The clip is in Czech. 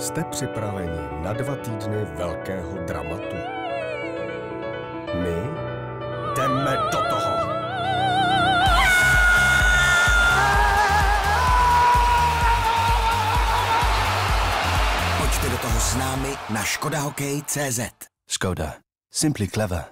Jste připraveni na dva týdny velkého dramatu? My jdeme do toho! Pojďte do toho s námi na škodahokej.cz Skoda. Simply clever.